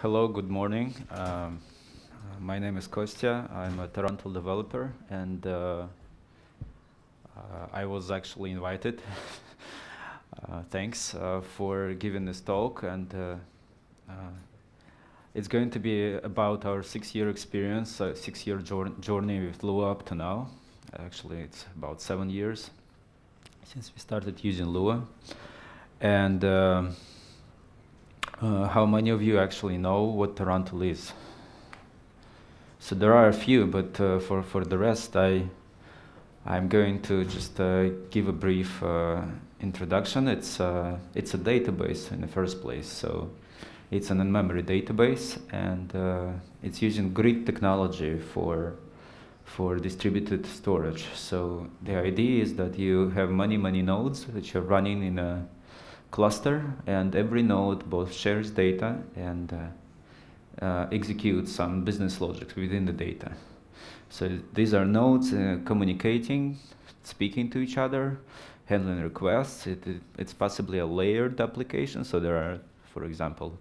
hello, good morning. Um, my name is Kostja. I'm a Tarantool developer, and uh, uh, I was actually invited. Uh, thanks uh, for giving this talk, and uh, it's going to be about our six-year experience, six-year journey with Lua up to now. Actually, it's about seven years since we started using Lua, and. Uh, how many of you actually know what Tarantool is? So there are a few, but uh, for, for the rest, I, I'm going to just uh, give a brief uh, introduction. It's, uh, it's a database in the first place. So it's an in-memory database, and uh, it's using grid technology for, for distributed storage. So the idea is that you have many, many nodes which are running in a cluster, and every node both shares data and uh, uh, executes some business logic within the data. So these are nodes uh, communicating, speaking to each other, handling requests. It, it, it's possibly a layered application, so there are, for example,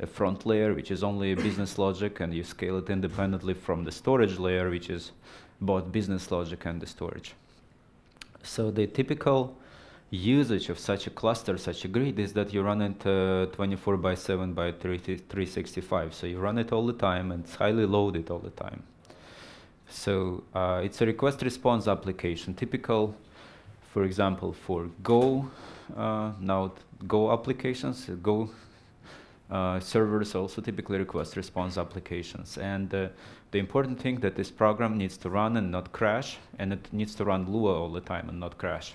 a front layer, which is only business logic, and you scale it independently from the storage layer, which is both business logic and the storage. So the typical usage of such a cluster, such a grid, is that you run it uh, 24 by 7 by 365. So you run it all the time and it's highly loaded all the time. So uh, it's a request response application, typical, for example, for Go, uh, now Go applications, Go uh, servers also typically request response applications. And uh, the important thing that this program needs to run and not crash, and it needs to run Lua all the time and not crash.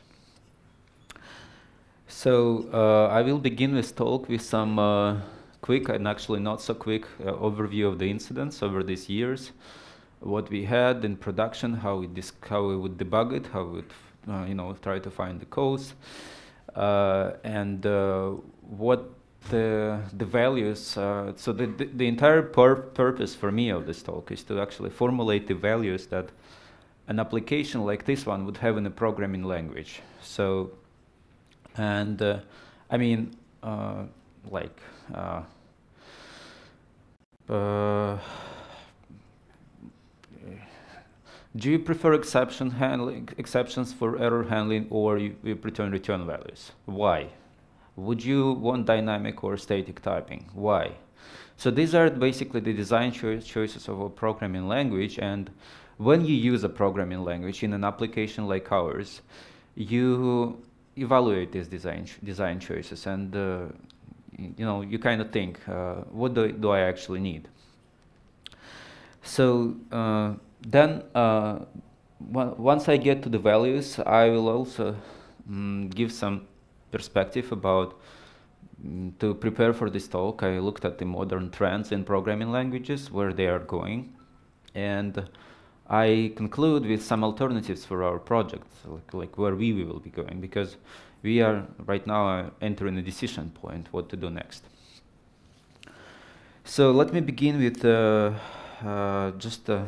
So uh, I will begin this talk with some uh, quick and actually not so quick uh, overview of the incidents over these years, what we had in production, how we, how we would debug it, how we would uh, you know, try to find the cause, uh, and uh, what the, the values, so the, the, the entire pur purpose for me of this talk is to actually formulate the values that an application like this one would have in a programming language. So and uh, I mean, uh, like, uh, uh, do you prefer exception handling, exceptions for error handling, or you, you return return values? Why? Would you want dynamic or static typing? Why? So these are basically the design cho choices of a programming language. And when you use a programming language in an application like ours, you evaluate these design design choices and uh, you know you kind of think uh, what do, do I actually need? So uh, then uh, once I get to the values I will also mm, give some perspective about mm, to prepare for this talk I looked at the modern trends in programming languages where they are going and I conclude with some alternatives for our project, like, like where we will be going, because we are right now uh, entering a decision point, what to do next. So let me begin with uh, uh, just, uh,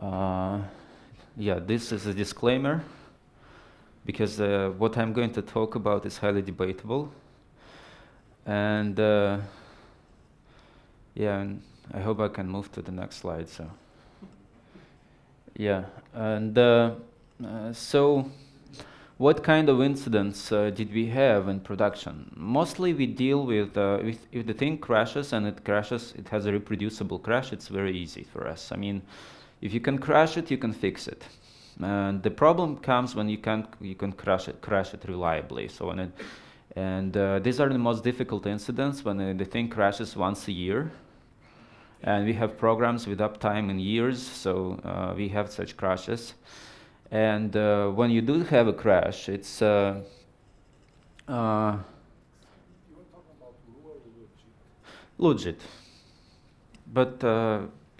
uh yeah, this is a disclaimer, because uh, what I'm going to talk about is highly debatable. And yeah, and I hope I can move to the next slide. So. Yeah, and uh, uh, so what kind of incidents uh, did we have in production? Mostly we deal with, uh, with, if the thing crashes and it crashes, it has a reproducible crash, it's very easy for us. I mean, if you can crash it, you can fix it. And the problem comes when you can't, you can crash it, crash it reliably. So when it, and uh, these are the most difficult incidents when uh, the thing crashes once a year and we have programs with uptime in years, so uh, we have such crashes. And uh, when you do have a crash, it's uh, uh LuaJIT. But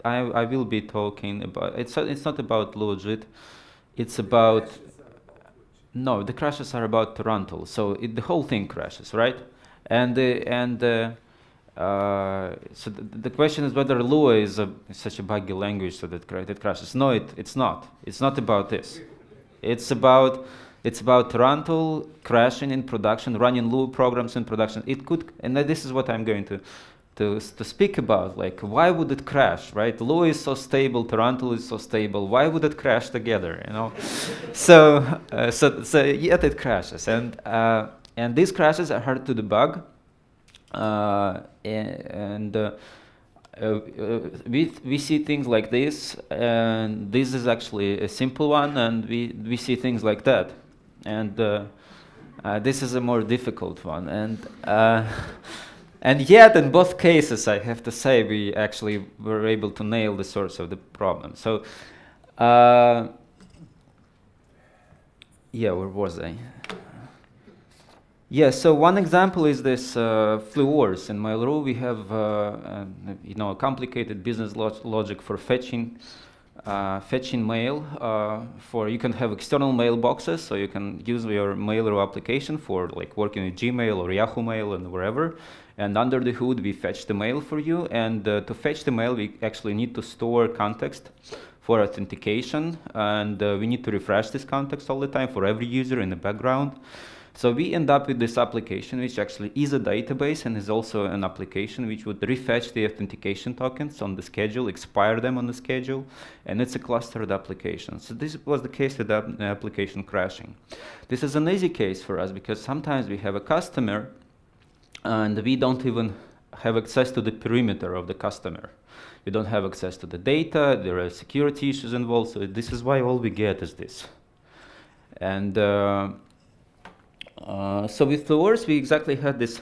I, I will be talking about it's it's not about LuaJIT. It's about no, the crashes are about Tarantool, So it, the whole thing crashes, right? And and uh, so th the question is whether Lua is, a, is such a buggy language so that it crashes. No, it, it's not. It's not about this. It's about it's about Tarantool crashing in production, running Lua programs in production. It could, and this is what I'm going to to, to speak about, like why would it crash, right? Lua is so stable, Tarantool is so stable. Why would it crash together, you know? so, uh, so, so yet it crashes, and uh, and these crashes are hard to debug, uh, and. Uh, uh, we we see things like this, and this is actually a simple one, and we we see things like that, and uh, uh, this is a more difficult one, and and yet, in both cases, I have to say, we actually were able to nail the source of the problem. So, uh, yeah, where was I? Yeah, so one example is this uh, Fluors. In Mail.ru, we have uh, uh, you know a complicated business log logic for fetching uh, fetching mail. Uh, for you can have external mailboxes, so you can use your Mail.ru application for like working with Gmail or Yahoo Mail and wherever. And under the hood, we fetch the mail for you. And uh, to fetch the mail, we actually need to store context for authentication. And we need to refresh this context all the time for every user in the background. So we end up with this application, which actually is a database and is also an application which would refetch the authentication tokens on the schedule, expire them on the schedule, and it's a clustered application. So this was the case with the application crashing. This is an easy case for us because sometimes we have a customer and we don't even have access to the perimeter of the customer. We don't have access to the data, there are security issues involved, so this is why all we get is this. And uh, uh, so with Fluors, we exactly had this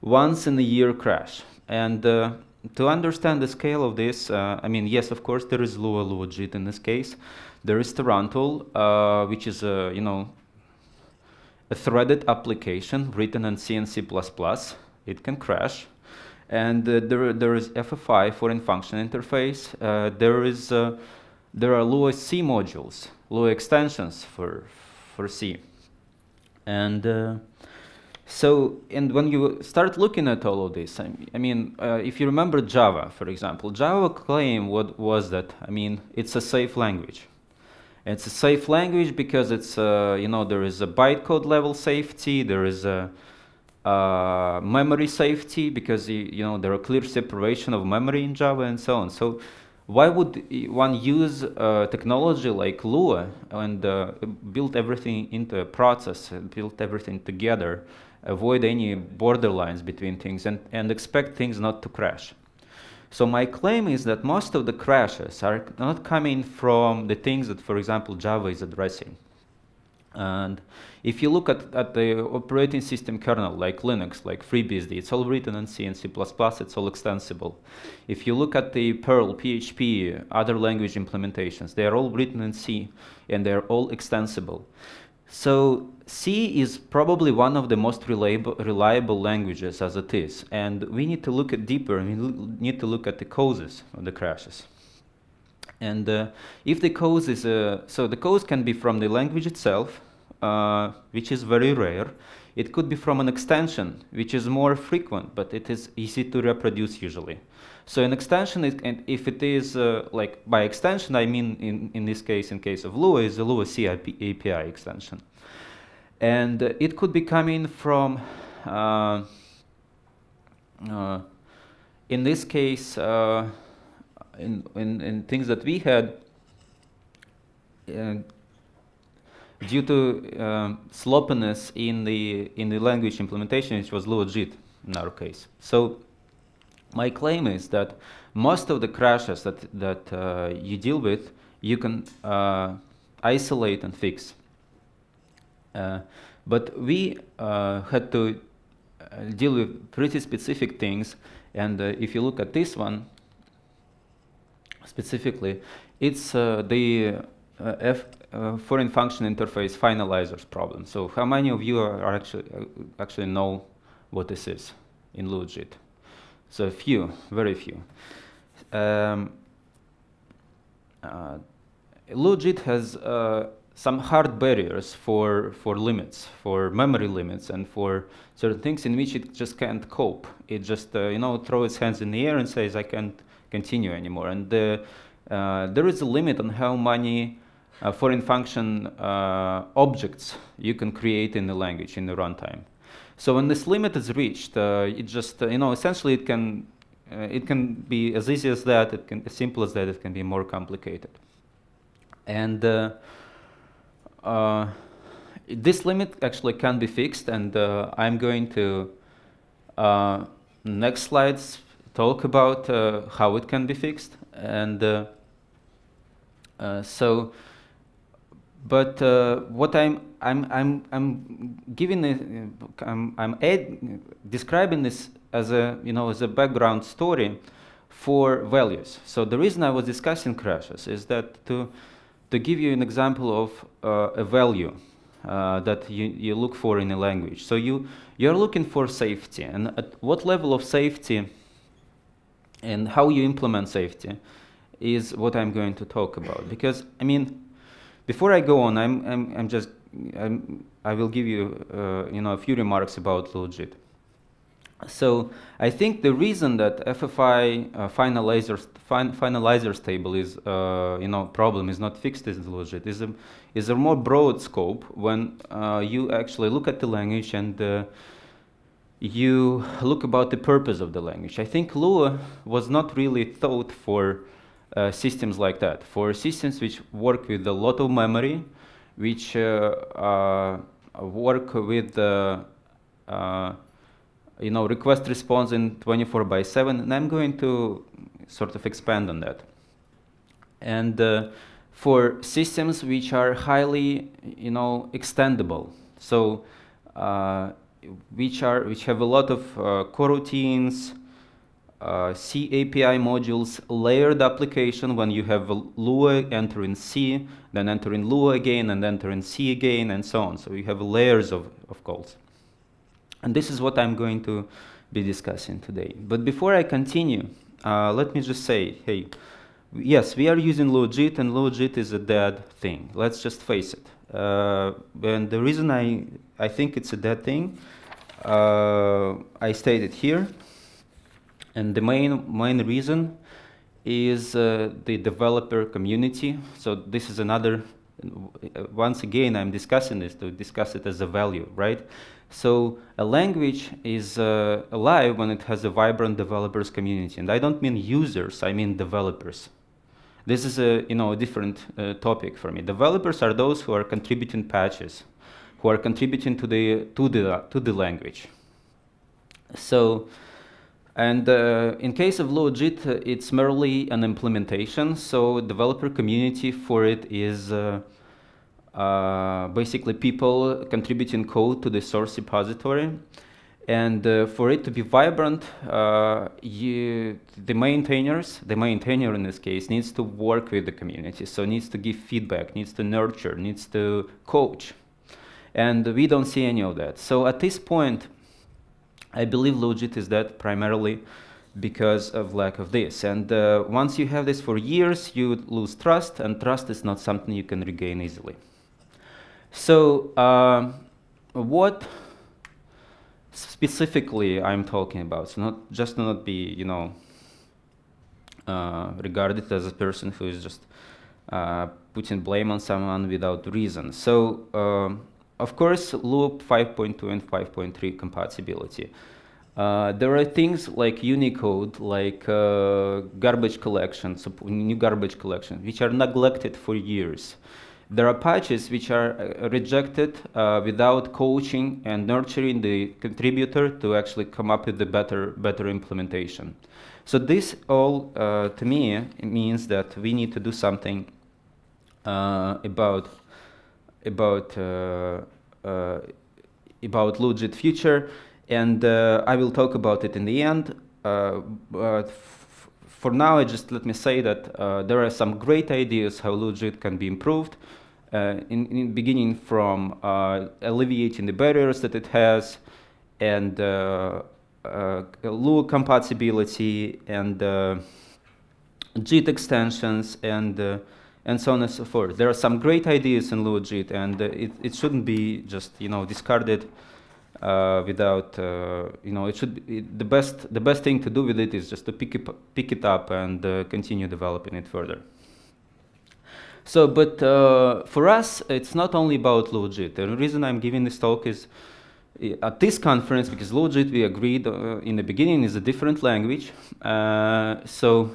once in a year crash. And uh, to understand the scale of this, uh, I mean, yes, of course, there is Lua LuaJIT in this case. There is Tarantool, uh, which is a, you know, a threaded application written in C and C++. It can crash. And uh, there, there is FFI, foreign function interface. There is there are Lua C modules, Lua extensions for for C. And uh, so, and when you start looking at all of this, I, I mean, uh, if you remember Java, for example, Java claim what was that, I mean, it's a safe language. It's a safe language because it's, uh, you know, there is a bytecode level safety, there is a uh, memory safety because, you, you know, there are clear separation of memory in Java and so on. So why would one use uh, technology like Lua and uh, build everything into a process, build everything together, avoid any borderlines between things and, and expect things not to crash? So my claim is that most of the crashes are not coming from the things that, for example, Java is addressing. And if you look at, at the operating system kernel, like Linux, like FreeBSD, it's all written in C and C++, it's all extensible. If you look at the Perl, PHP, other language implementations, they are all written in C, and they're all extensible. So C is probably one of the most reliable, reliable languages as it is, and we need to look at deeper, we need to look at the causes of the crashes. And uh, if the cause is, uh, so the cause can be from the language itself, uh, which is very rare. It could be from an extension, which is more frequent, but it is easy to reproduce usually. So an extension, is, and if it is uh, like by extension, I mean in, in this case, in case of Lua, is the Lua C API extension. And uh, it could be coming from, uh, in this case, in, in, in, things that we had, due to um, sloppiness in the in the language implementation, which was LuaJIT in our case. So my claim is that most of the crashes that, that uh, you deal with, you can uh, isolate and fix. Uh, but we uh, had to uh, deal with pretty specific things, and uh, if you look at this one specifically, it's the F, foreign function interface finalizers problem. So how many of you are, actually actually know what this is in LuaJIT? So few, very few. Um, uh, LuaJIT has uh, some hard barriers for, for limits, for memory limits, and for certain things in which it just can't cope. It just, uh, you know, throws its hands in the air and says, I can't continue anymore. And uh, uh, there is a limit on how many uh, foreign function objects you can create in the language, in the runtime. So when this limit is reached, uh, it just, uh, you know, essentially it can it can be as easy as that, it can as simple as that, it can be more complicated. And uh, uh, this limit actually can be fixed, and uh, I'm going to next slides talk about how it can be fixed. And so, but what I'm I'm I'm I'm giving it, I'm I'm describing this as a you know as a background story for values. So the reason I was discussing crashes is that to to give you an example of uh, a value uh, that you, you look for in a language. So you, you're looking for safety, and at what level of safety and how you implement safety is what I'm going to talk about. Because, I mean, before I go on, I'm, I'm, I'm just, I'm, I will give you, uh, you know, a few remarks about LuaJIT. So I think the reason that FFI uh, finalizer, fin finalizers table is, uh, you know, problem is not fixed in LuaJIT is a, is a more broad scope when uh, you actually look at the language and uh, you look about the purpose of the language. I think Lua was not really thought for uh, systems like that, for systems which work with a lot of memory, which uh, work with you know, request response in 24 by 7, and I'm going to sort of expand on that. And uh, for systems which are highly, you know, extendable, so uh, which are which have a lot of uh, coroutines, uh, C API modules, layered application when you have Lua enter in C, then enter in Lua again, and enter in C again, and so on. So you have layers of, of calls. And this is what I'm going to be discussing today. But before I continue, uh, let me just say, hey, yes, we are using LuaJIT, and LuaJIT is a dead thing. Let's just face it. Uh, and the reason I, I think it's a dead thing, uh, I stated here. And the main, main reason is uh, the developer community. So this is another, once again, I'm discussing this to discuss it as a value, right? So a language is uh, alive when it has a vibrant developers community. And I don't mean users, I mean developers. This is a, you know, a different uh, topic for me. Developers are those who are contributing patches, who are contributing to the, to the, to the language. So, and uh, in case of LuaJIT, uh, it's merely an implementation. So developer community for it is uh, uh, basically people contributing code to the source repository. And uh, for it to be vibrant, uh, you, the maintainers, the maintainer in this case, needs to work with the community. So needs to give feedback, needs to nurture, needs to coach. And we don't see any of that. So at this point, I believe LuaJIT is that primarily because of lack of this. And uh, once you have this for years, you lose trust, and trust is not something you can regain easily. So uh, what specifically I'm talking about? So not just to not be, you know, uh, regarded as a person who is just uh, putting blame on someone without reason. So um, of course, Lua 5.2 and 5.3 compatibility. Uh, there are things like Unicode, like uh, garbage collection, new garbage collection, which are neglected for years. There are patches which are uh, rejected uh, without coaching and nurturing the contributor to actually come up with the better, better implementation. So this all, uh, to me, means that we need to do something uh, about about uh, uh, about LuaJIT future, and I will talk about it in the end. but for now, I just let me say that uh, there are some great ideas how LuaJIT can be improved. Uh, in, in beginning from uh, alleviating the barriers that it has and uh, uh Lua compatibility and uh, JIT extensions and uh, and so on and so forth. There are some great ideas in Lua JIT and it, it shouldn't be just you know discarded uh, without uh, you know it should be, the best the best thing to do with it is just to pick it pick it up and uh, continue developing it further. So, but uh, for us, it's not only about LuaJIT. The reason I'm giving this talk is at this conference, because Lua-JIT we agreed uh, in the beginning is a different language, uh, so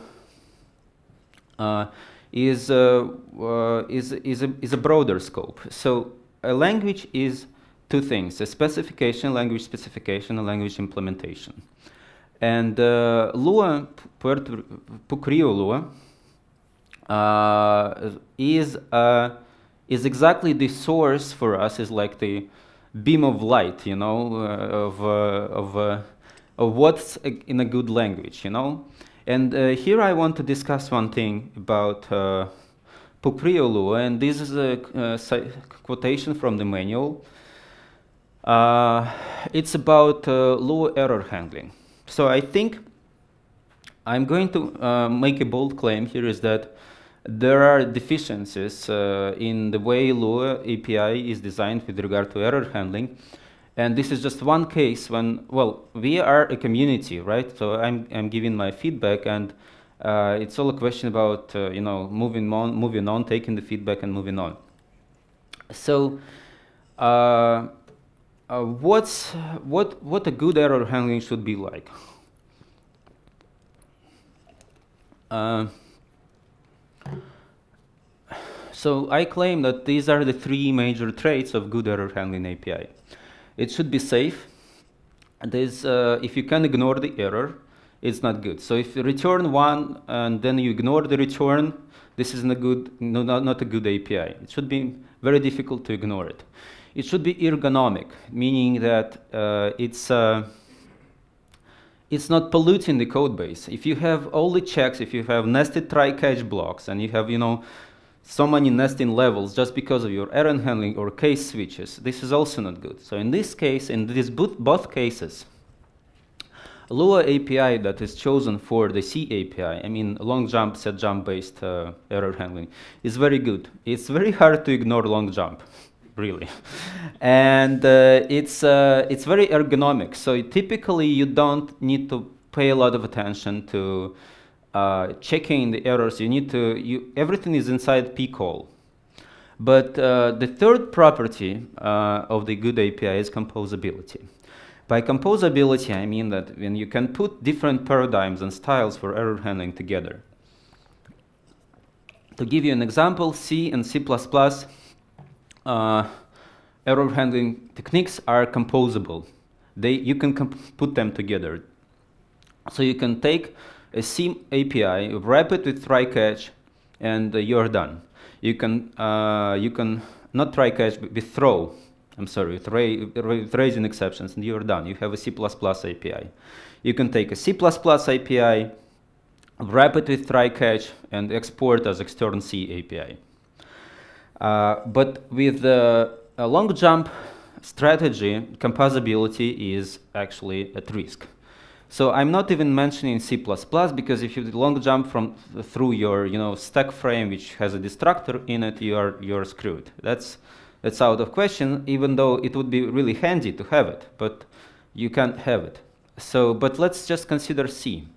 uh, is, uh, uh, is, is, a, is a broader scope. So a language is two things, a specification, language specification, and language implementation. And uh, Lua, Puerto, PUC-Rio Lua, is, is exactly the source for us, is like the beam of light, you know, uh, of, uh, of, uh, of what's in a good language, you know. And here I want to discuss one thing about uh, Lua, and this is a, a quotation from the manual. Uh, it's about uh, Lua error handling. So I think I'm going to uh, make a bold claim here is that there are deficiencies uh, in the way Lua API is designed with regard to error handling. And this is just one case when, well, we are a community, right? So I'm, I'm giving my feedback and uh, it's all a question about, uh, you know, moving on, moving on, taking the feedback and moving on. So uh, uh what's, what, what a good error handling should be like? Uh, so I claim that these are the three major traits of good error handling API. It should be safe. There's, uh, if you can ignore the error, it's not good. So if you return one and then you ignore the return, this is not, good, no, not, not a good API. It should be very difficult to ignore it. It should be ergonomic, meaning that uh, it's, uh, it's not polluting the code base. If you have all the checks, if you have nested try-catch blocks, and you have, you know, so many nesting levels just because of your error handling or case switches. This is also not good. So in this case, in these both cases, Lua API that is chosen for the C API, I mean long jump, set jump based uh, error handling, is very good. It's very hard to ignore long jump, really. and uh, it's, uh, it's very ergonomic. So typically you don't need to pay a lot of attention to uh, checking the errors, you need to, you, everything is inside pcall. But uh, the third property uh, of the good API is composability. By composability, I mean that when you can put different paradigms and styles for error handling together. To give you an example, C and C++ uh, error handling techniques are composable. They, you can put them together. So you can take a C API, wrap it with try-catch, and uh, you're done. You can, uh, you can not try-catch, but with throw. I'm sorry, with, with raising exceptions, and you're done. You have a C++ API. You can take a C++ API, wrap it with try-catch, and export as external C API. Uh, but with the long jump strategy, composability is actually at risk. So I'm not even mentioning C++ because if you long jump from through your you know stack frame which has a destructor in it, you're you're screwed. That's that's out of question. Even though it would be really handy to have it, but you can't have it. So, but let's just consider C.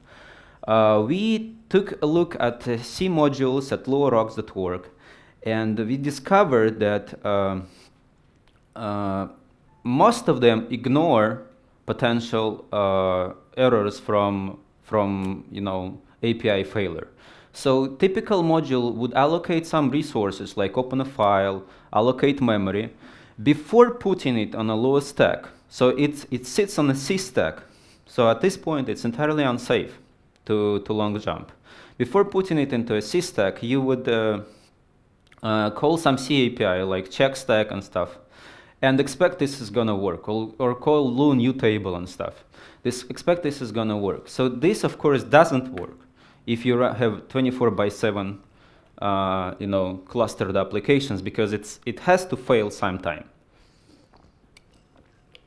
Uh, we took a look at uh, C modules at luarocks.org, and we discovered that uh, uh, most of them ignore potential uh, errors from, from you know, API failure. So typical module would allocate some resources like open a file, allocate memory, before putting it on a Lua stack. So it, it sits on a C stack. So at this point, it's entirely unsafe to, to long jump. Before putting it into a C stack, you would uh, uh, call some C API like check stack and stuff and expect this is gonna work, or, or call Lua new table and stuff. This expect this is gonna work. So this, of course, doesn't work if you have 24 by 7, uh, you know, clustered applications because it's it has to fail sometime.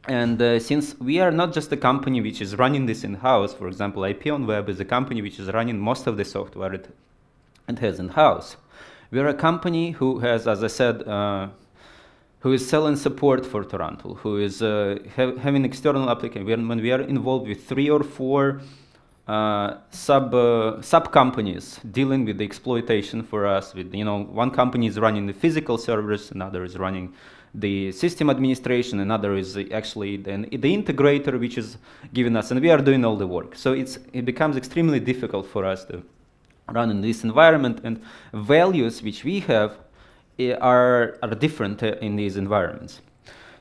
And uh, since we are not just a company which is running this in-house, for example, IP on Web is a company which is running most of the software it, it has in-house. We are a company who has, as I said, uh, who is selling support for Tarantool, who is uh, ha having external application. When we are involved with three or four uh, sub uh, sub companies dealing with the exploitation for us, with you know one company is running the physical servers, another is running the system administration, another is actually the, the integrator, which is giving us, and we are doing all the work. So it's, it becomes extremely difficult for us to run in this environment, and values which we have are, are different uh, in these environments.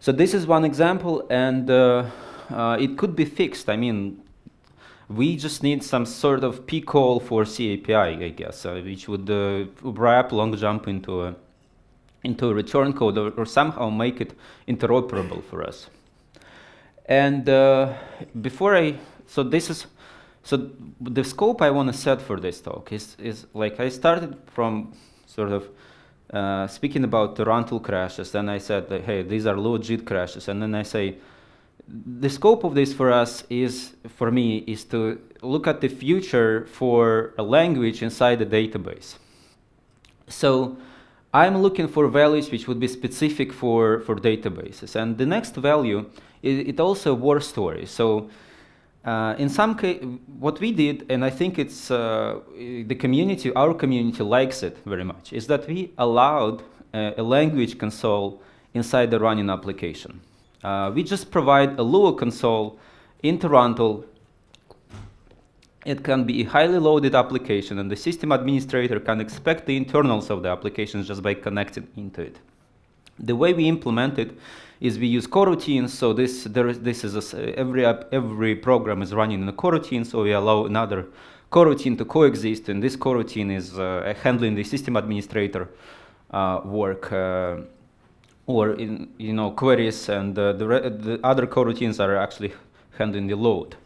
So this is one example, and uh, uh, it could be fixed. I mean, we just need some sort of P call for CAPI, I guess, which would wrap long jump into a into a return code or, or, somehow make it interoperable for us. And uh, before I, so this is, so the scope I want to set for this talk is, is like I started from sort of uh, speaking about Tarantool crashes, and I said, that, hey, these are LuaJIT crashes, and then I say, the scope of this for us is, for me, is to look at the future for a language inside the database. So I'm looking for values which would be specific for, for databases. And the next value, is, it also war story. So uh, in some case, what we did, and I think it's uh, the community, our community likes it very much, is that we allowed uh, a language console inside the running application. Uh, we just provide a Lua console in Tarantool. It can be a highly loaded application, and the system administrator can expect the internals of the application just by connecting into it. The way we implement it is we use coroutines. So this there is this is a, every every program is running in a coroutine. So we allow another coroutine to coexist, and this coroutine is uh, handling the system administrator uh, work. Uh, or in you know queries, and the the other coroutines are actually handling the load.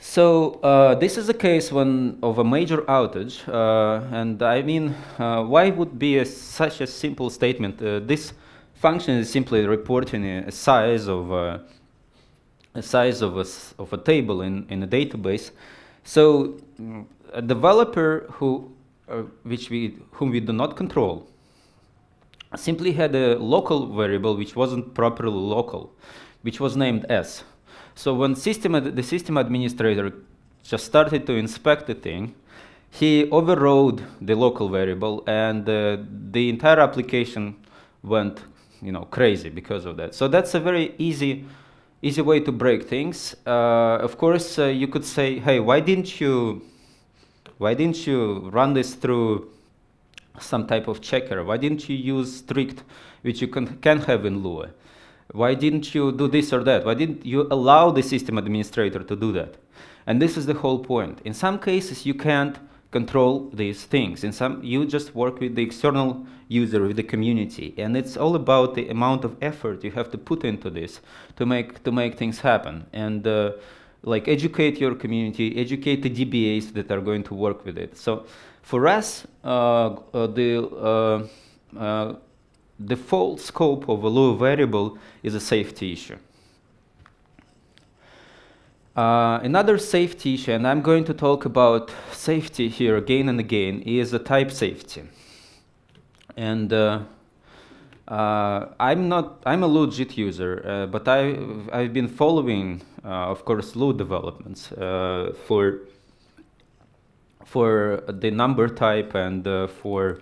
So uh, this is a case when of a major outage, uh, and I mean, uh, why would be a, such a simple statement? Uh, this function is simply reporting a size of a, a size of a, of a table in, in a database. So a developer who, uh, which we, whom we do not control simply had a local variable which wasn't properly local, which was named s. So when system the system administrator just started to inspect the thing, he overrode the local variable and uh, the entire application went you know crazy because of that. So that's a very easy easy way to break things. Uh, of course, uh, you could say, hey, why didn't you why didn't you run this through some type of checker? Why didn't you use strict, which you can, can have in Lua? Why didn't you do this or that? Why didn't you allow the system administrator to do that? And this is the whole point. In some cases, you can't control these things. In some, you just work with the external user, with the community, and it's all about the amount of effort you have to put into this to make to make things happen. And uh, like educate your community, educate the DBAs that are going to work with it. So for us, uh, uh, the uh, uh, default scope of a Lua variable is a safety issue. Uh, another safety issue, and I'm going to talk about safety here again and again, is a type safety. And uh, uh, I'm not, I'm a Lua-JIT user, uh, but I, I've been following, uh, of course, Lua developments for, for the number type and for,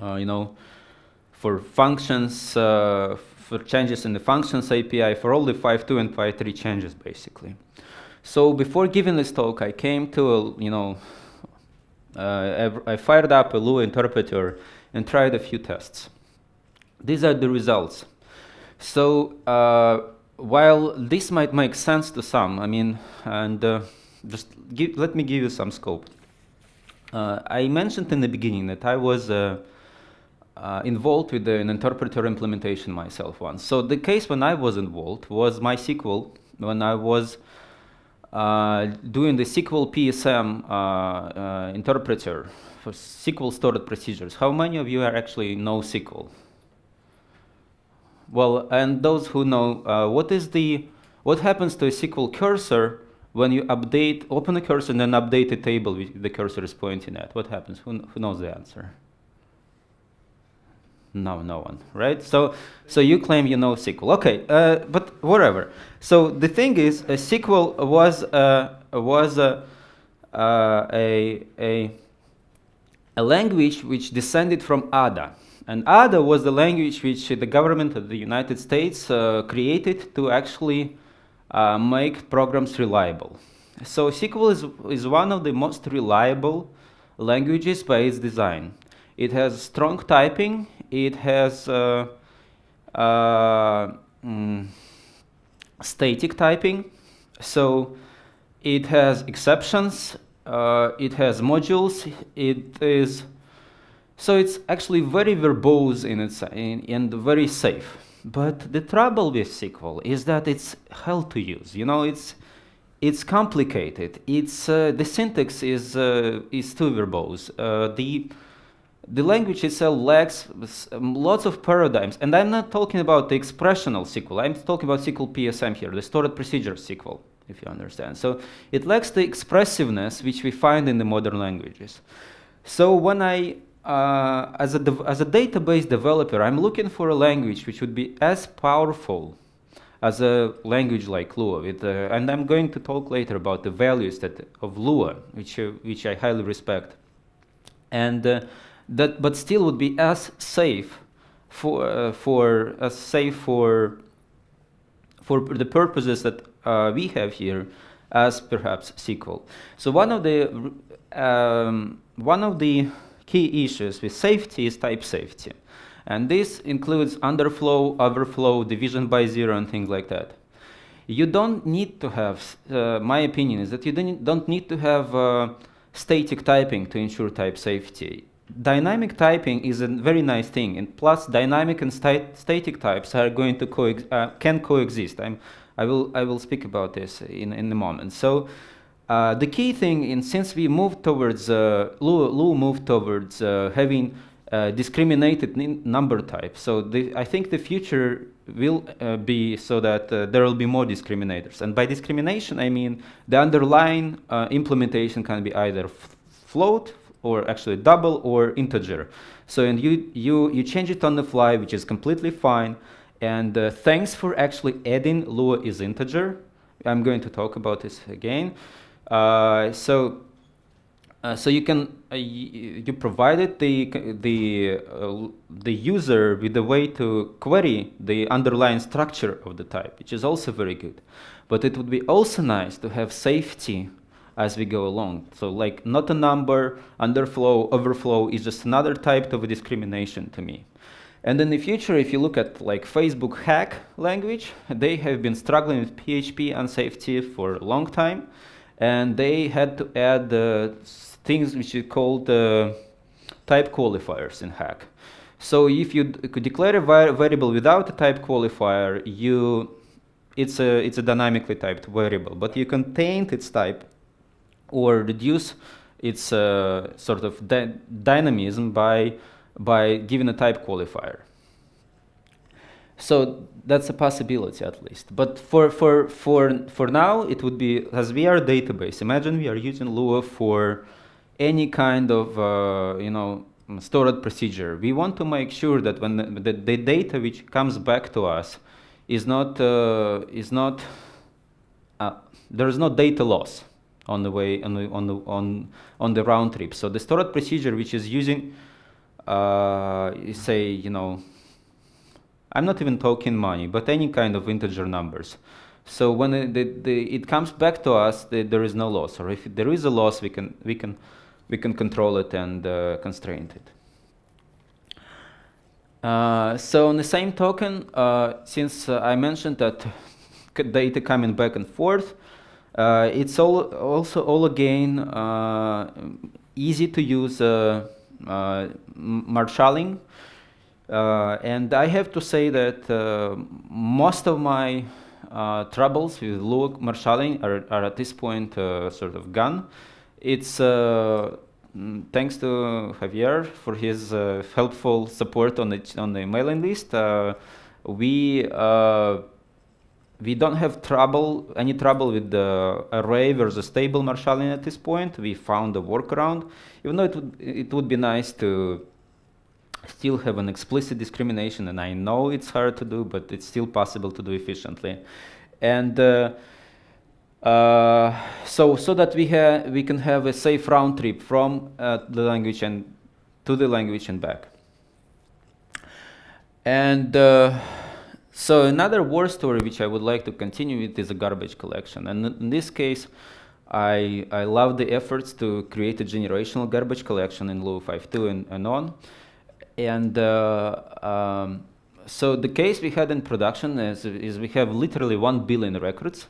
you know, for functions, for changes in the functions API for all the 5.2 and 5.3 changes, basically. So before giving this talk, I came to, a, you know, uh, I fired up a Lua interpreter and tried a few tests. These are the results. So uh, while this might make sense to some, I mean, and uh, just give, let me give you some scope. Uh, I mentioned in the beginning that I was uh, uh, involved with an interpreter implementation myself once. So the case when I was involved was MySQL, when I was uh, doing the SQL PSM uh, uh, interpreter for SQL stored procedures. How many of you are actually know SQL? Well, and those who know, uh, what is the, what happens to a SQL cursor when you update, open a cursor and then update a table the cursor is pointing at? What happens? Who, who knows the answer? No, no one, right? So, so you claim you know SQL. Okay, uh, but whatever. So the thing is, a SQL was uh, was uh, a a a language which descended from Ada. And ADA was the language which the government of the United States uh, created to actually uh, make programs reliable. So SQL is, is one of the most reliable languages by its design. It has strong typing, it has uh, uh, mm, static typing, so it has exceptions, uh, it has modules, it is so it's actually very verbose in its in, and very safe. But the trouble with SQL is that it's hell to use. You know, it's it's complicated. It's uh, the syntax is uh, is too verbose. Uh, the the language itself lacks um, lots of paradigms, and I'm not talking about the expressional SQL. I'm talking about SQL PSM here, the stored procedure SQL, if you understand. So it lacks the expressiveness which we find in the modern languages. So when I uh, as, a as a database developer, I'm looking for a language which would be as powerful as a language like Lua. With, uh, and I'm going to talk later about the values that of Lua, which, uh, which I highly respect. And uh, that, but still would be as safe for, uh, for as safe for, for the purposes that uh, we have here as perhaps SQL. So one of the um, one of the key issues with safety is type safety. And this includes underflow, overflow, division by zero, and things like that. You don't need to have, uh, my opinion is that you don't need to have uh, static typing to ensure type safety. Dynamic typing is a very nice thing, and plus dynamic and static types are going to uh, can coexist. I'm, I will I will speak about this in in a moment. So uh, the key thing, in since we moved towards, uh, Lua, moved towards uh, having uh, discriminated number type. So the, I think the future will uh, be so that uh, there will be more discriminators. And by discrimination, I mean the underlying implementation can be either float or actually double or integer. So and you, you, you change it on the fly, which is completely fine. And thanks for actually adding Lua is integer. I'm going to talk about this again. Uh, so uh, so you can uh, you provided the the uh, the user with a way to query the underlying structure of the type, which is also very good. But it would be also nice to have safety as we go along. So like not a number, underflow, overflow is just another type of discrimination to me. And in the future, if you look at like Facebook hack language, they have been struggling with PHP and safety for a long time and they had to add uh, things which is called uh, type qualifiers in hack. So if you declare a variable without a type qualifier, you it's a it's a dynamically typed variable, but you can taint its type or reduce its uh, sort of dynamism by by giving a type qualifier. So that's a possibility at least. But for, for, for, for now, it would be, as we are database, imagine we are using Lua for any kind of, uh, you know, stored procedure. We want to make sure that when the, the, the data which comes back to us is not, uh, is not, uh, there is no data loss on the way, on the, on the, on, on the round trip. So the stored procedure which is using, uh, say, you know, I'm not even talking money, but any kind of integer numbers. So when it, the, the, it comes back to us, the, there is no loss. Or if there is a loss, we can, we can, we can control it and uh, constrain it. Uh, so on the same token, uh, since uh, I mentioned that data coming back and forth, it's all, also all again uh, easy to use marshalling. Uh, and I have to say that uh, most of my uh, troubles with Lua marshalling are, are, at this point uh, sort of gone. It's uh, mm, thanks to Javier for his uh, helpful support on the on the mailing list. we we don't have trouble any trouble with the array versus table marshalling at this point. We found a workaround, even though it would it would be nice to still have an explicit discrimination, and I know it's hard to do, but it's still possible to do efficiently. And uh, uh, so, so that we, have, we can have a safe round trip from uh, the language and to the language and back. And uh, so another war story which I would like to continue with is a garbage collection. And in this case, I, I love the efforts to create a generational garbage collection in Lua 5.2 and, and on. And uh, um, so the case we had in production is, is we have literally 1 billion records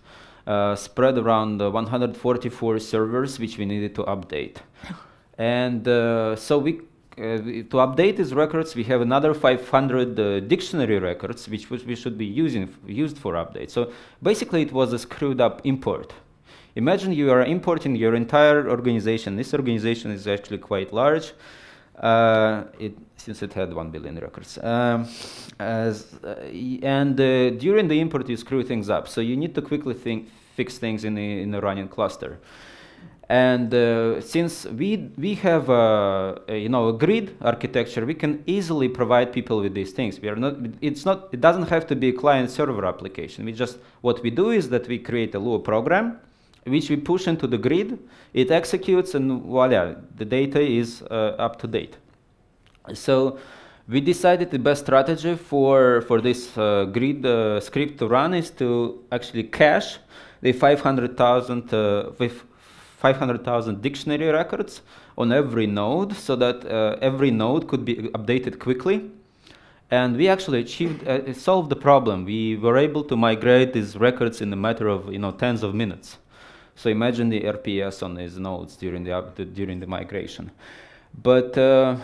uh, spread around uh, 144 servers which we needed to update. and uh, so we uh, to update these records, we have another 500 uh, dictionary records, which, we should be using used for update. So basically, it was a screwed up import. Imagine you are importing your entire organization. This organization is actually quite large. Uh, it, since it had 1 billion records. Um, as, uh, and uh, during the import, you screw things up. So you need to quickly think, fix things in a, in a running cluster. And uh, since we, we have a, a, you know, a grid architecture, we can easily provide people with these things. We are not, it's not, it doesn't have to be a client-server application. We just, what we do is that we create a Lua program, which we push into the grid, it executes, and voila, the data is uh, up to date. So we decided the best strategy for, for this uh, grid uh, script to run is to actually cache the 500,000 uh, with 500,000 dictionary records on every node so that uh, every node could be updated quickly. And we actually achieved, uh, solved the problem. We were able to migrate these records in a matter of you know, tens of minutes. So imagine the RPS on these nodes during the, during the migration. But uh,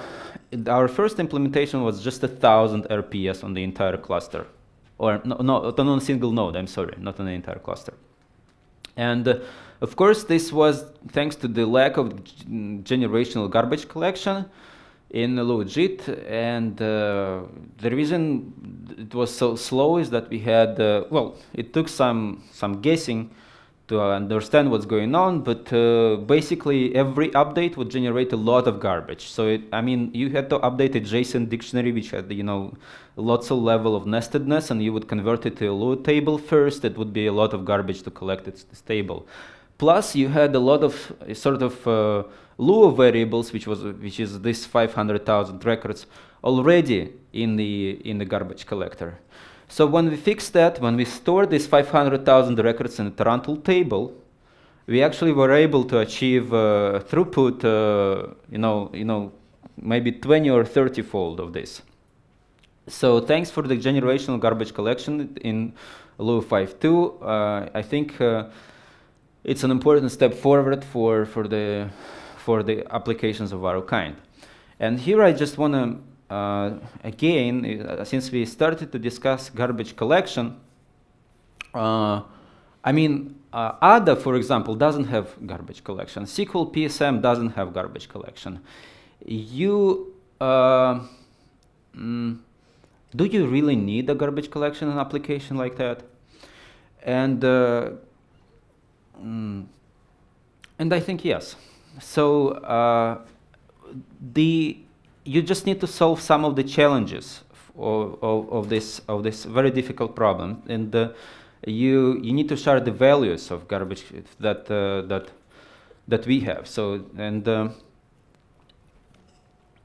our first implementation was just a thousand RPS on the entire cluster. Or no, no, on a single node, I'm sorry, not on the entire cluster. And uh, of course, this was thanks to the lack of generational garbage collection in LuaJIT, and uh, the reason it was so slow is that we had, uh, well, it took some, some guessing to understand what's going on, but uh, basically every update would generate a lot of garbage. So it, I mean, you had to update a JSON dictionary which had, you know, lots of level of nestedness, and you would convert it to a Lua table first. It would be a lot of garbage to collect its, this table. Plus, you had a lot of sort of uh, Lua variables, which was which is this 500,000 records already in the in the garbage collector. So when we fix that, when we store these 500,000 records in a Tarantool table, we actually were able to achieve uh, throughput, uh, you know, you know, maybe 20 or 30 fold of this. So thanks for the generational garbage collection in Lua 5.2. Uh, I think uh, it's an important step forward for, for, the, for the applications of our kind. And here I just want to uh, again, uh, since we started to discuss garbage collection, uh, I mean, uh, ADA, for example, doesn't have garbage collection. SQL PSM doesn't have garbage collection. You, uh, mm, do you really need a garbage collection in an application like that? And, mm, and I think yes. So uh, the you just need to solve some of the challenges of, of, of this of this very difficult problem, and uh, you you need to share the values of garbage that uh, that that we have. So and uh,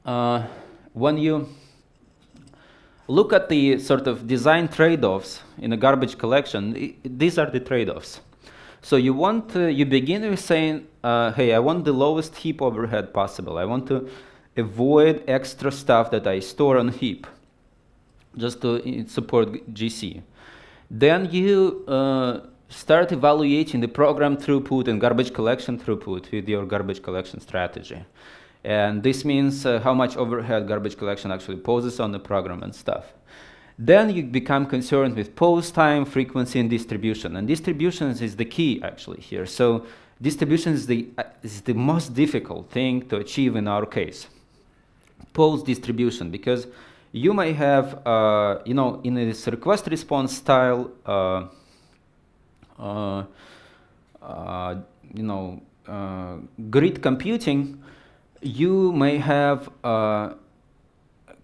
uh when you look at the sort of design trade-offs in a garbage collection, these are the trade-offs. So you want uh, you begin with saying, uh, hey, I want the lowest heap overhead possible. I want to avoid extra stuff that I store on heap just to support GC. Then you uh, start evaluating the program throughput and garbage collection throughput with your garbage collection strategy. And this means uh, how much overhead garbage collection actually poses on the program and stuff. Then you become concerned with pose time, frequency, and distribution. And distributions is the key actually here. So distribution is the, uh, is the most difficult thing to achieve in our case pose distribution because you may have, uh, you know, in this request response style, uh, uh, uh you know, uh, grid computing, you may have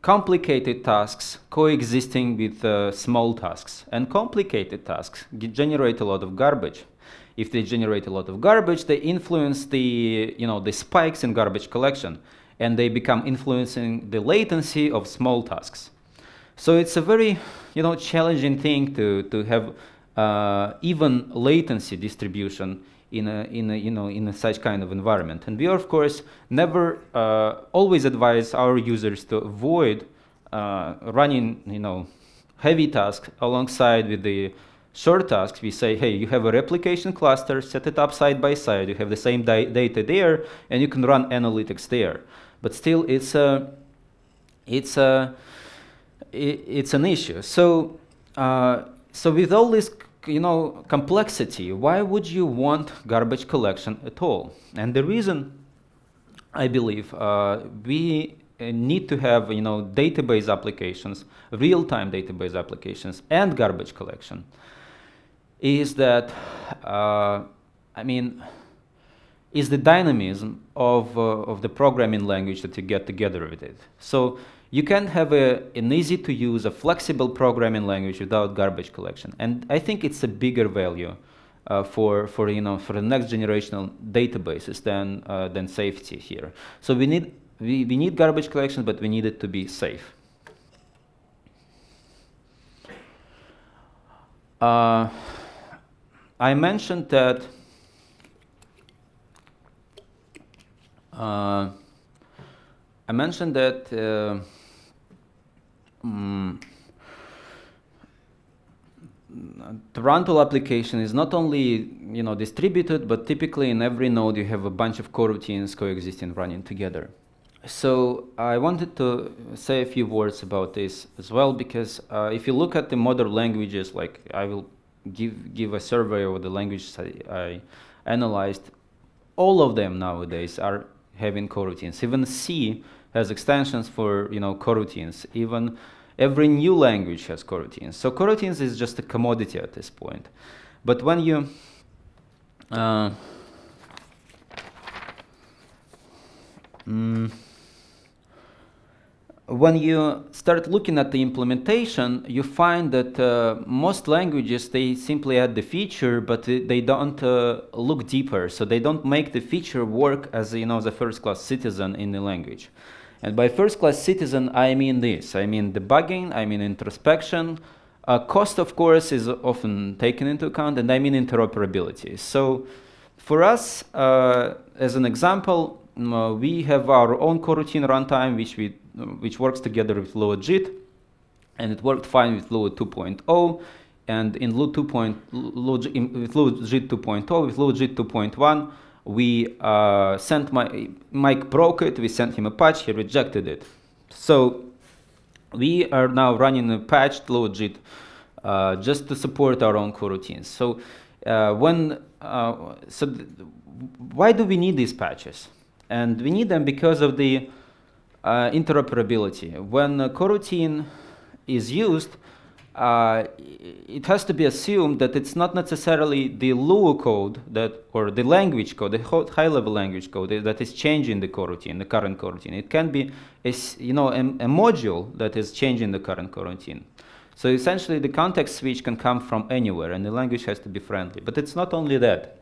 complicated tasks coexisting with small tasks. And complicated tasks generate a lot of garbage. If they generate a lot of garbage, they influence the, you know, the spikes in garbage collection and they become influencing the latency of small tasks. So it's a very, you know, challenging thing to, to have uh, even latency distribution in a, in a, you know, in such kind of environment. And we, of course, never uh, always advise our users to avoid uh, running, you know, heavy tasks alongside with the short tasks. We say, hey, you have a replication cluster, set it up side by side. You have the same data there, and you can run analytics there. But still, it's a, it's a, it's an issue. So, uh, so with all this you know, complexity, why would you want garbage collection at all? And the reason, I believe, uh, we uh, need to have, you know, database applications, real-time database applications, and garbage collection, is that, uh, I mean, is the dynamism of, uh, of the programming language that you get together with it. So you can't have a, an easy to use, a flexible programming language without garbage collection. And I think it's a bigger value uh, for, for, you know, for the next generational databases than, uh, than safety here. So we need, we, we need garbage collection, but we need it to be safe. Uh, I mentioned that uh, I mentioned that uh, um, application is not only you know distributed, but typically in every node you have a bunch of coroutines coexisting running together. So I wanted to say a few words about this as well, because uh, if you look at the modern languages, like I will give give a survey of the languages I, I analyzed, all of them nowadays are having coroutines. Even C has extensions for you know coroutines. Even every new language has coroutines. So coroutines is just a commodity at this point. But when you uh, mm, when you start looking at the implementation, you find that uh, most languages, they simply add the feature, but they don't uh, look deeper. So they don't make the feature work as you know, the first-class citizen in the language. And by first-class citizen, I mean this. I mean debugging, I mean introspection. Uh, cost, of course, is often taken into account, and I mean interoperability. So for us, uh, as an example, uh, we have our own coroutine runtime, which, we, which works together with LuaJIT, and it worked fine with Lua 2.0. And in Lua 2. Lua, with LuaJIT 2.0, with LuaJIT 2.1, we uh, sent my Mike broke it. We sent him a patch. He rejected it. So we are now running a patched LuaJIT uh, just to support our own coroutines. So uh, when uh, so why do we need these patches? And we need them because of the uh, interoperability. When a coroutine is used, uh, it has to be assumed that it's not necessarily the Lua code that, or the language code, the high-level language code that is changing the coroutine, the current coroutine. It can be, a, you know, a, a module that is changing the current coroutine. So essentially, the context switch can come from anywhere, and the language has to be friendly. But it's not only that.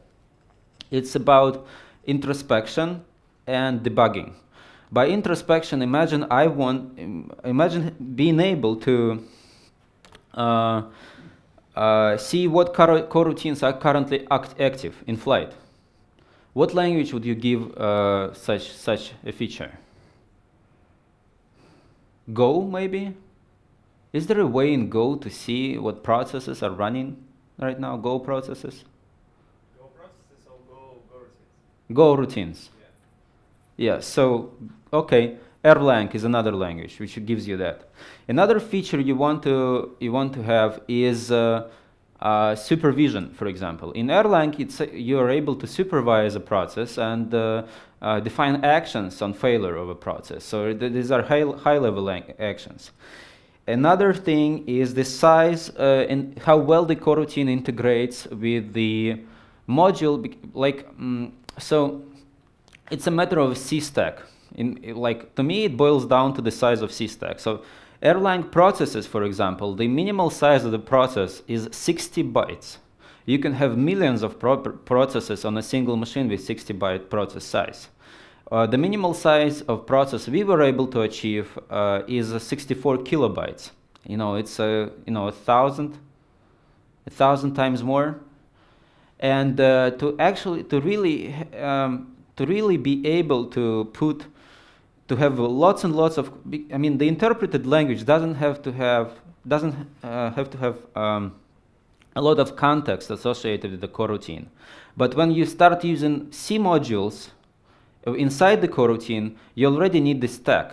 It's about introspection and debugging. By introspection, imagine I want, imagine being able to uh, uh, see what coroutines are currently act active in flight. What language would you give uh, such, such a feature? Go, maybe? Is there a way in Go to see what processes are running right now, Go processes? Go processes or Go, Go routines? Go routines. Yeah, yeah so, okay. Erlang is another language which gives you that. Another feature you want to you want to have is uh, uh, supervision, for example. In Erlang, it's, uh, you are able to supervise a process and uh, uh, define actions on failure of a process. So th these are high, high level actions. Another thing is the size uh, and how well the coroutine integrates with the module. Like um, so, it's a matter of C stack in, like to me, it boils down to the size of C stack. So Erlang processes, for example, the minimal size of the process is 60 bytes. You can have millions of pro processes on a single machine with 60 byte process size. Uh, the minimal size of process we were able to achieve uh, is 64 kilobytes. You know, it's a you know a thousand, a thousand times more, and uh, to actually to really um, to really be able to put to have lots and lots of I mean the interpreted language doesn't have to have doesn't uh, have to have um, a lot of context associated with the coroutine. But when you start using C modules inside the coroutine, you already need the stack.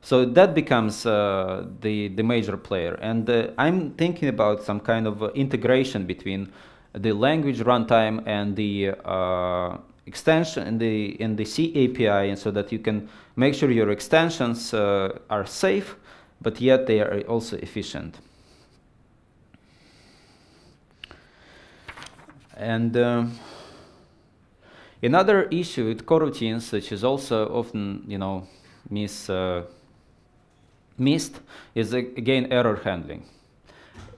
So that becomes uh, the, the major player. And uh, I'm thinking about some kind of integration between the language runtime and the uh, extension in the, in the C API, and so that you can make sure your extensions uh, are safe, but yet they are also efficient. And um, another issue with coroutines, which is also often, you know, miss, uh, missed, is uh, again error handling.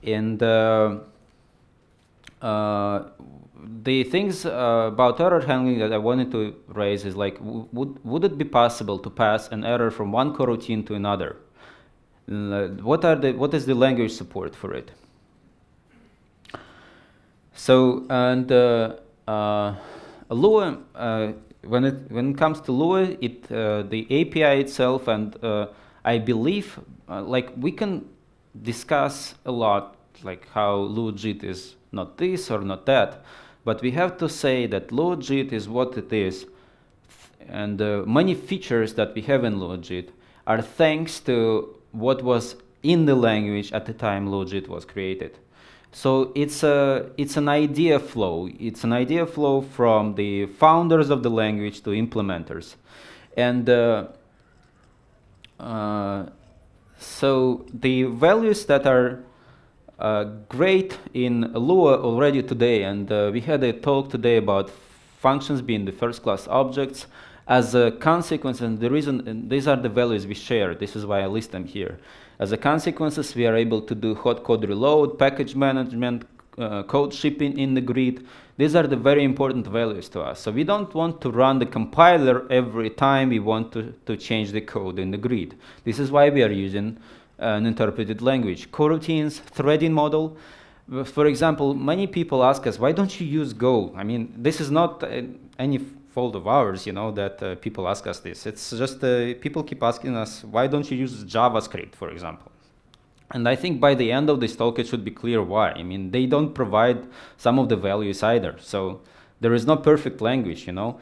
And uh, uh the things uh, about error handling that I wanted to raise is like, would would it be possible to pass an error from one coroutine to another? what are the what is the language support for it? So and uh, uh, Lua, uh, when it when it comes to Lua, it uh, the API itself, and I believe like we can discuss a lot, like how LuaJIT is not this or not that, but we have to say that LuaJIT is what it is, and many features that we have in LuaJIT are thanks to what was in the language at the time LuaJIT was created. So it's a it's an idea flow. It's an idea flow from the founders of the language to implementers, and uh, uh, so the values that are uh, great in Lua already today, and uh, we had a talk today about functions being the first class objects as a consequence, and the reason and these are the values we share. This is why I list them here. As a consequences, we are able to do hot code reload, package management, uh, code shipping in the grid. These are the very important values to us. So we don't want to run the compiler every time we want to, to change the code in the grid. This is why we are using an interpreted language. Coroutines, threading model. For example, many people ask us, why don't you use Go? I mean, this is not uh, any fault of ours, you know, that uh, people ask us this. It's just uh, people keep asking us, why don't you use JavaScript, for example? And I think by the end of this talk, it should be clear why. I mean, they don't provide some of the values either. So there is no perfect language, you know.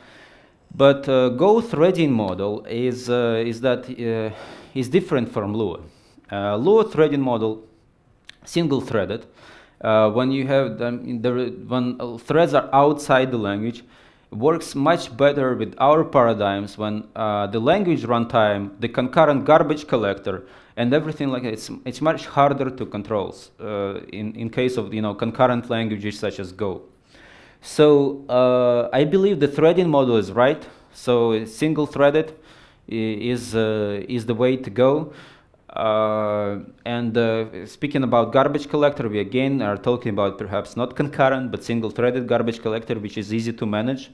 But uh, Go threading model is, uh, is that uh, is different from Lua. Uh, Lua threading model, single threaded. when you have them, the, when threads are outside the language, works much better with our paradigms when uh, the language runtime, the concurrent garbage collector, and everything like that, it's, it's much harder to control uh, in, in case of you know, concurrent languages such as Go. So uh, I believe the threading model is right. So single threaded is, uh, is the way to go. Uh, and uh, speaking about garbage collector, we again are talking about perhaps not concurrent, but single-threaded garbage collector, which is easy to manage.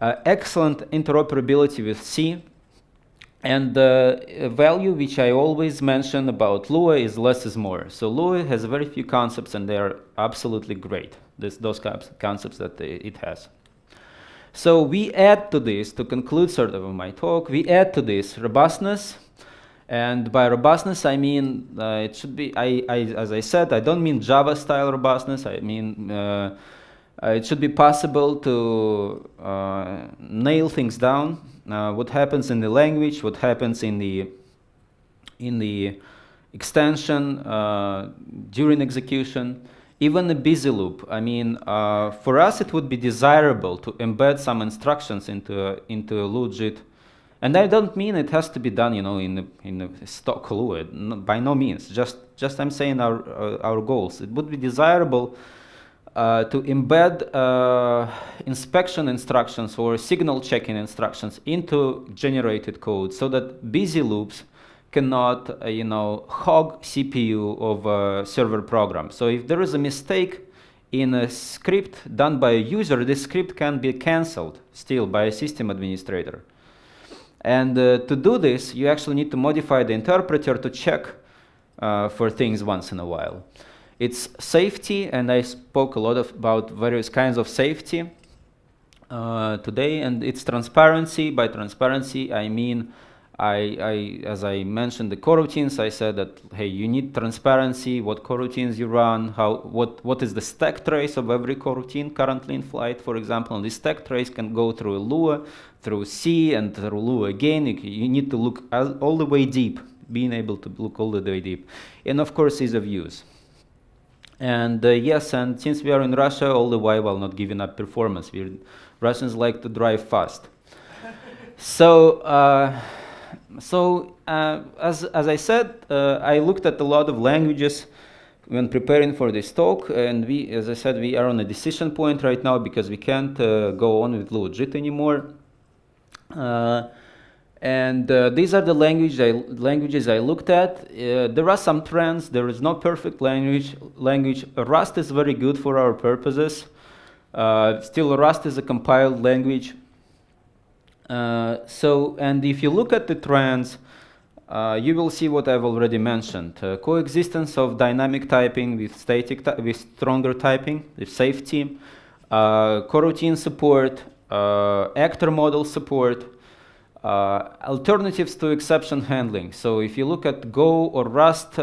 Uh, excellent interoperability with C. And the uh, value which I always mention about Lua is less is more. So Lua has very few concepts and they are absolutely great, this, those concepts that it has. So we add to this, to conclude sort of my talk, we add to this robustness, and by robustness, I mean uh, it should be, I, I, as I said, I don't mean Java style robustness. I mean uh, uh it should be possible to uh, nail things down. Uh, what happens in the language, what happens in the in the extension during execution, even a busy loop. I mean, for us, it would be desirable to embed some instructions into into a LuaJIT and I don't mean it has to be done, you know, in the, in the stock Lua. No, by no means. Just, just I'm saying our uh, our goals. It would be desirable uh, to embed uh, inspection instructions or signal checking instructions into generated code, so that busy loops cannot, uh, you know, hog CPU of a server program. So if there is a mistake in a script done by a user, this script can be cancelled still by a system administrator. And uh, to do this, you actually need to modify the interpreter to check uh, for things once in a while. It's safety, and I spoke a lot of, about various kinds of safety uh, today, and it's transparency. By transparency, I mean I, I, as I mentioned the coroutines, I said that hey, you need transparency, what coroutines you run, how, what, what is the stack trace of every coroutine currently in flight, for example. And this stack trace can go through Lua, through C, and through Lua again. You, you need to look all the way deep, being able to look all the way deep. And of course, ease of use. And uh, yes, and since we are in Russia, all the while while not giving up performance, we Russians like to drive fast. so. Uh, so uh, as, as I said, uh, I looked at a lot of languages when preparing for this talk, and we, as I said, we are on a decision point right now because we can't uh, go on with LuaJIT anymore. Uh, and uh, these are the language I, languages I looked at. Uh, there are some trends. There is no perfect language. Language Rust is very good for our purposes. still, Rust is a compiled language. Uh, so, and if you look at the trends, uh, you will see what I've already mentioned. Uh, coexistence of dynamic typing with static, with stronger typing, with safety, uh, coroutine support, uh, actor model support, uh, alternatives to exception handling. So if you look at Go or Rust,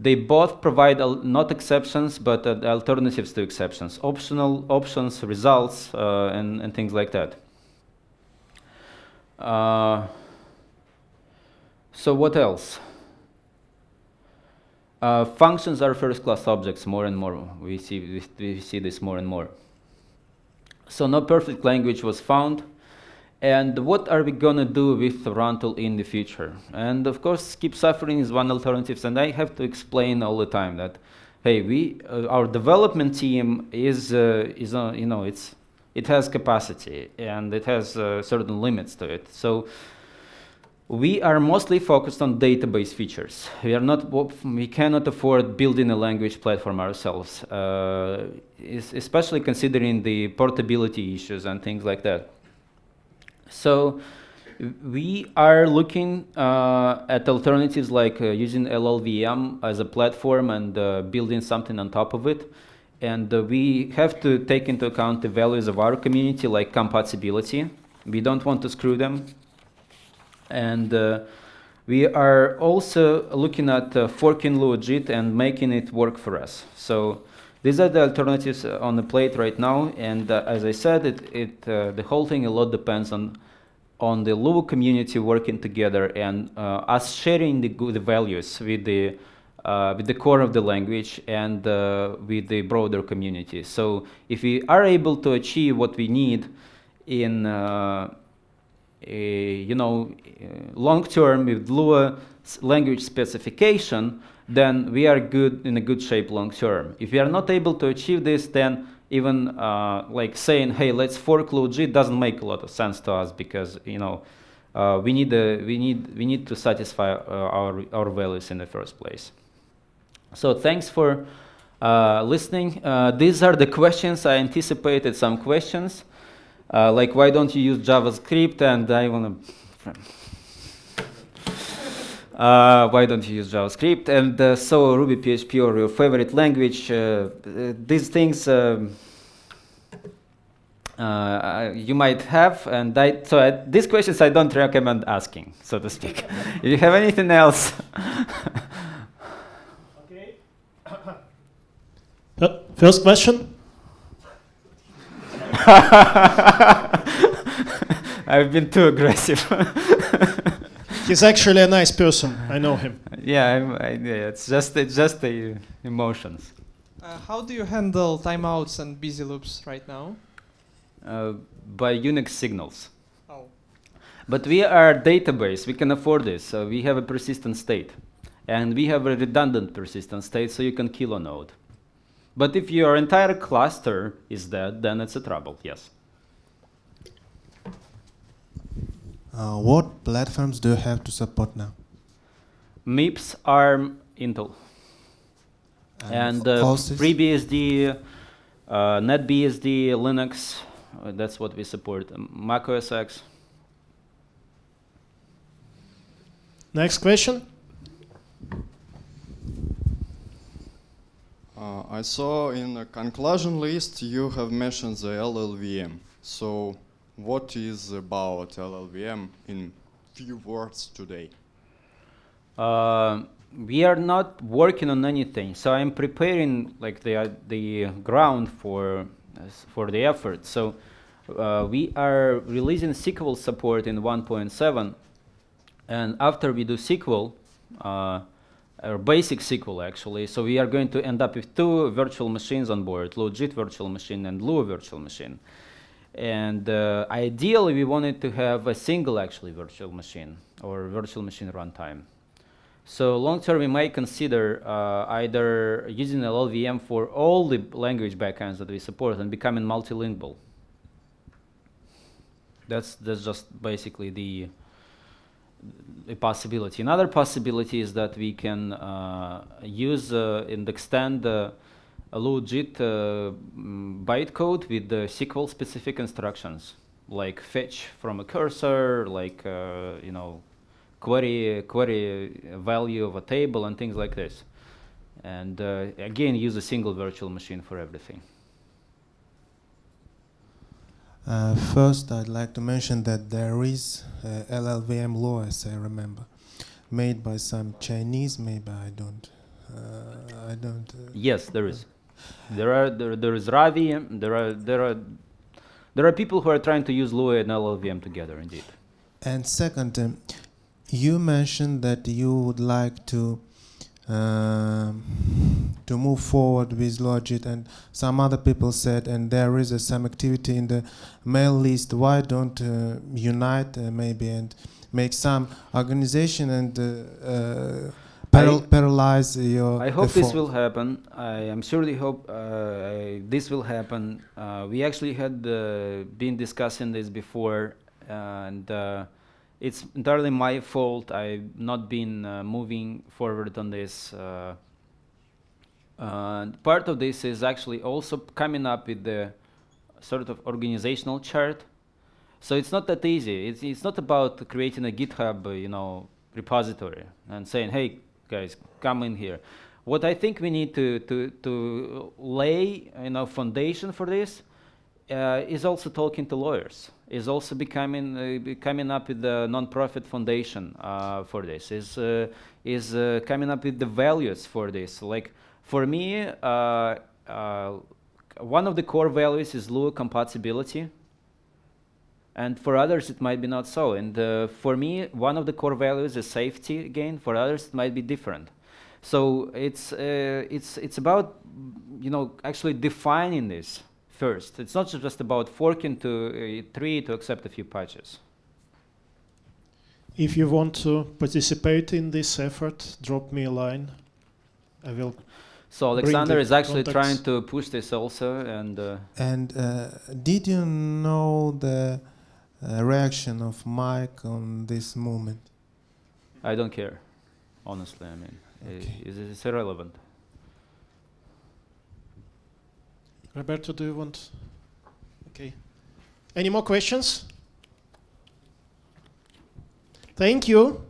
they both provide not exceptions, but alternatives to exceptions, optional options, results, and, and things like that. Uh, so what else? Uh, functions are first-class objects more and more. We see, we, see this more and more. So no perfect language was found. And what are we going to do with Tarantool in the future? And of course, keep suffering is one alternative. And I have to explain all the time that, hey, we, uh, our development team is, uh, is uh, you know, it's it has capacity and it has uh, certain limits to it. So we are mostly focused on database features. We are not, we cannot afford building a language platform ourselves, uh, especially considering the portability issues and things like that. So we are looking uh, at alternatives like uh, using LLVM as a platform and uh, building something on top of it. And uh, we have to take into account the values of our community, like compatibility. We don't want to screw them. And uh, we are also looking at uh, forking LuaJIT and making it work for us. So these are the alternatives uh, on the plate right now. And uh, as I said, it, it uh, the whole thing a lot depends on on the Lua community working together and us sharing the good values with the uh, with the core of the language and uh, with the broader community. So if we are able to achieve what we need in uh, a, you know long term with Lua language specification, then we are good in a good shape long term. If we are not able to achieve this, then even uh, like saying, "Hey, let's fork LuaJIT" doesn't make a lot of sense to us because you know uh, we need a, we need we need to satisfy uh, our our values in the first place. So thanks for uh, listening. Uh, these are the questions. I anticipated some questions, uh, like why don't you use JavaScript? And I want to. Uh, why don't you use JavaScript? And uh, so Ruby, PHP, or your favorite language. Uh, these things um, you might have, and I, so I, these questions I don't recommend asking, so to speak. if you have anything else. First question. I've been too aggressive. He's actually a nice person. I know him. Yeah, I, yeah it's just it's just the emotions. Uh, how do you handle timeouts and busy loops right now? Uh, by Unix signals. Oh. But we are a database. We can afford this. So we have a persistent state, and we have a redundant persistent state, so you can kill a node. But if your entire cluster is dead, then it's a trouble, yes. Uh, what platforms do you have to support now? MIPS, ARM, Intel. And, and uh, FreeBSD, uh, NetBSD, Linux, uh, that's what we support. Um, Mac OS X. Next question. Uh, I saw in the conclusion list you have mentioned the LLVM. So, what is about LLVM in few words today? Uh, we are not working on anything, so I'm preparing like the uh, the ground for for the effort. So uh, we are releasing SQL support in 1.7, and after we do SQL, or basic SQL actually, so we are going to end up with two virtual machines on board: LuaJIT virtual machine and Lua virtual machine. And uh, ideally, we wanted to have a single actually virtual machine or virtual machine runtime. So long term, we might consider uh, either using LLVM for all the language backends that we support and becoming multilingual. That's that's just basically the a possibility. Another possibility is that we can uh, use uh, and extend uh, a LuaJIT bytecode with the SQL specific instructions, like fetch from a cursor, like uh, you know, query query value of a table and things like this. And uh, again, use a single virtual machine for everything. Uh, first, I'd like to mention that there is uh, LLVM Lua, as I remember, made by some Chinese. Maybe I don't. Uh, I don't. Uh, Yes, there is. There are there, there is Ravi. There are there are there are people who are trying to use Lua and LLVM together. Indeed. And second, um, you mentioned that you would like to um, to move forward with LuaJIT, and some other people said, and there is uh, some activity in the mail list. Why don't uh, unite uh, maybe and make some organization and uh, uh, paral- paralyze your? I hope this will happen. I am surely hope uh, I, this will happen. Uh, we actually had uh, been discussing this before, and uh, it's entirely my fault. I've not been uh, moving forward on this. Uh, uh, part of this is actually also coming up with the sort of organizational chart. So it's not that easy. It's it's not about creating a GitHub, uh, you know, repository and saying, "Hey, guys, come in here." What I think we need to to to lay, you know, foundation for this uh, is also talking to lawyers. Is also becoming uh, coming up with the non-profit foundation uh, for this. Is uh, is uh, coming up with the values for this. Like for me, uh, uh, one of the core values is Lua compatibility and for others it might be not so and for me one of the core values is safety again for others it might be different so it's it's it's about you know actually defining this first it's not just about forking to uh, tree to accept a few patches If you want to participate in this effort, drop me a line. I will. so Bring alexander is actually contacts. trying to push this also and uh, And uh, did you know the uh, reaction of Mike on this movement? i don't care honestly i mean uh, Okay. it's, it's irrelevant Roberto, do you want? Okay. Any more questions? Thank you.